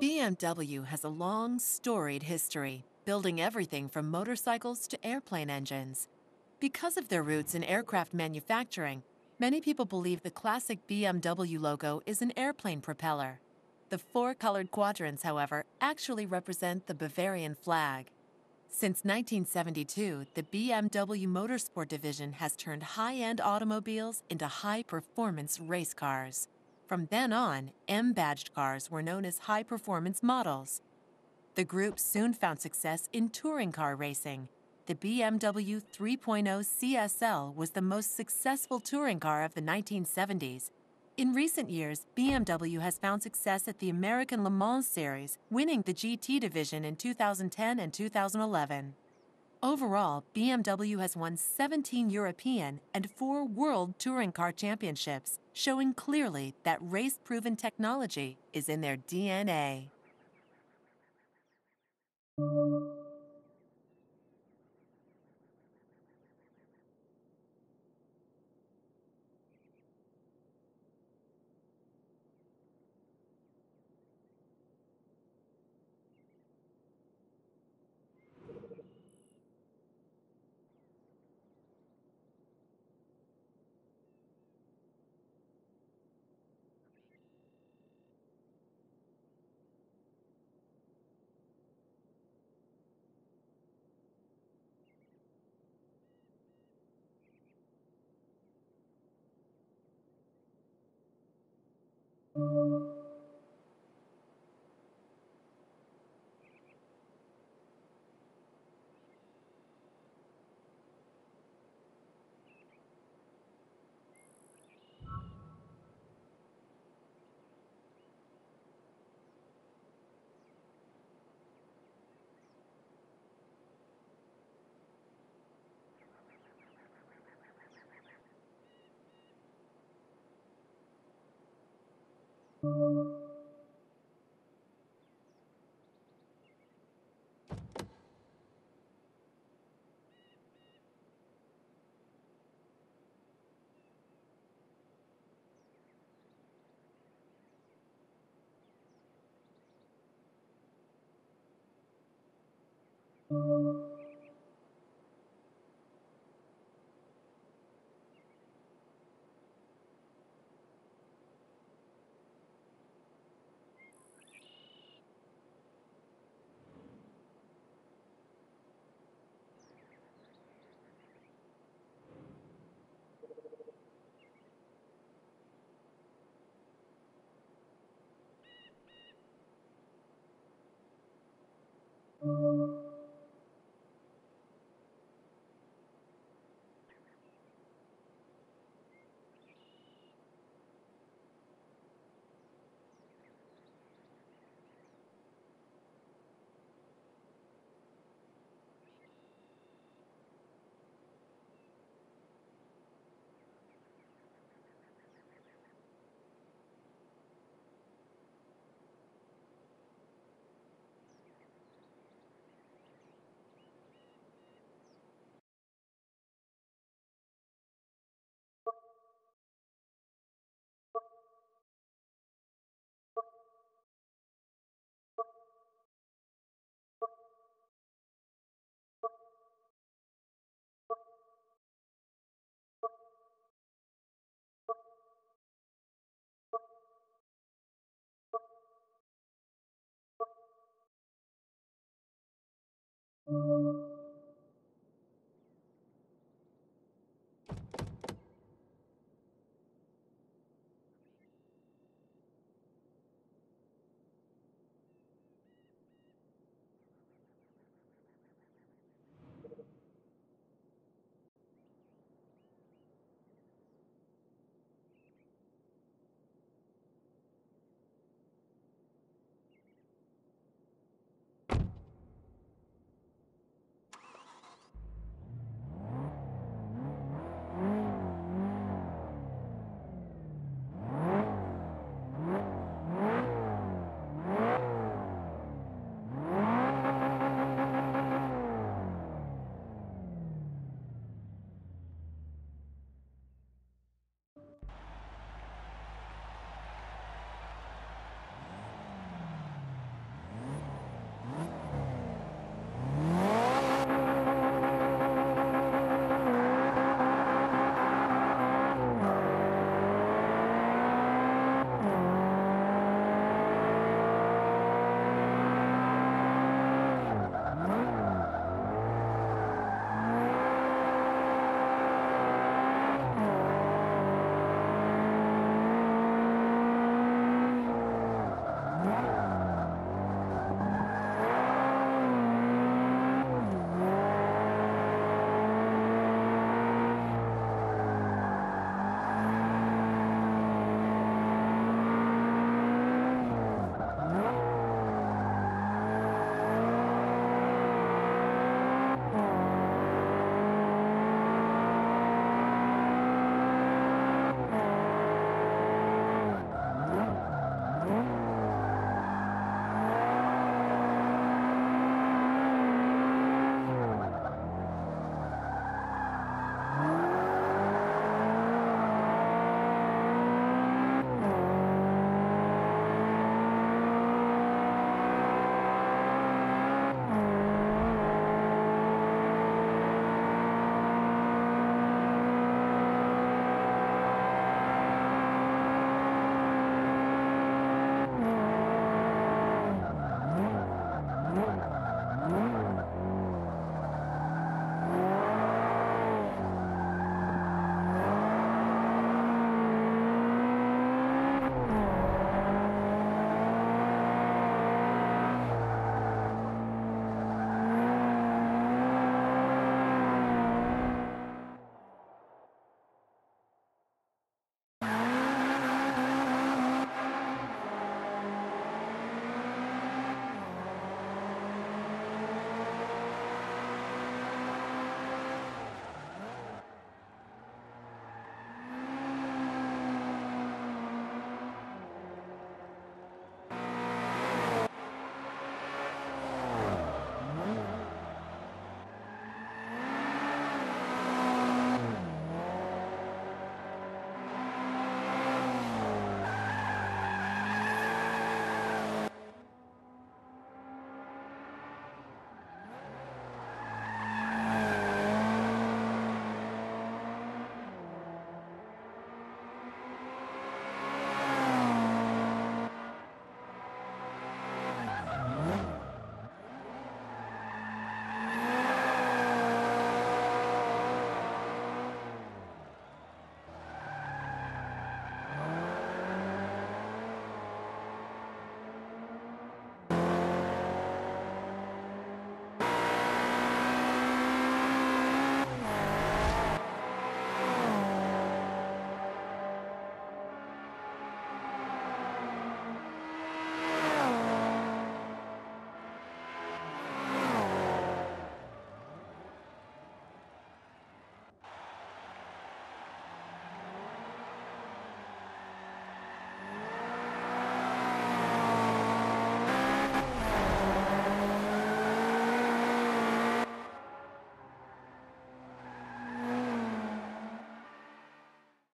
BMW has a long, storied history, building everything from motorcycles to airplane engines. Because of their roots in aircraft manufacturing, many people believe the classic BMW logo is an airplane propeller. The four colored quadrants, however, actually represent the Bavarian flag. Since 1972, the BMW Motorsport division has turned high end automobiles into high performance race cars. From then on, M badged cars were known as high performance models. The group soon found success in touring car racing. The BMW 3.0 CSL was the most successful touring car of the 1970s. In recent years, BMW has found success at the American Le Mans Series, winning the GT division in 2010 and 2011. Overall, BMW has won 17 European and 4 World Touring Car Championships, showing clearly that race proven technology is in their DNA.